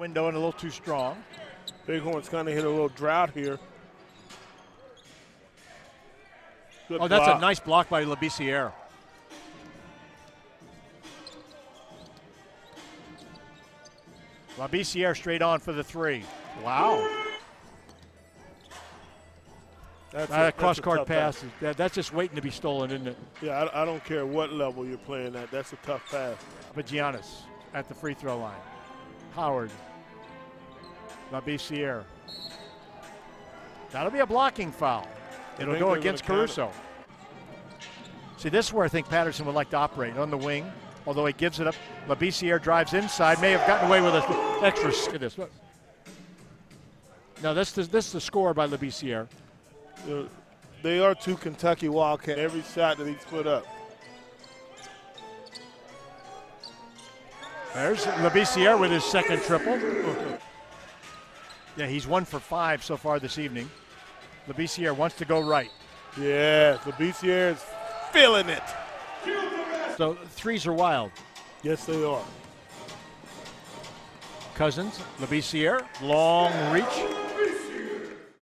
Window and a little too strong. Bighorns kind of hit a little drought here. Good oh, that's block. a nice block by Labissiere. Labissiere straight on for the three. Wow. That's a- That a cross court tough pass, that, that's just waiting to be stolen, isn't it? Yeah, I, I don't care what level you're playing at. That's a tough pass. But Giannis at the free throw line. Howard. Labissiere. That'll be a blocking foul. It'll go against gonna it. Caruso. See, this is where I think Patterson would like to operate on the wing, although he gives it up. Labissiere drives inside, may have gotten away with an extra. Look at this. Look. No, this, this, this is the score by Labissiere. Uh, They are two Kentucky Wildcats. Every shot that he's put up. There's Labissiere with his second triple. yeah, he's one for five so far this evening. Labissiere wants to go right. Yeah, BCR is feeling it. So threes are wild. Yes, they are. Cousins, Labissiere, long reach.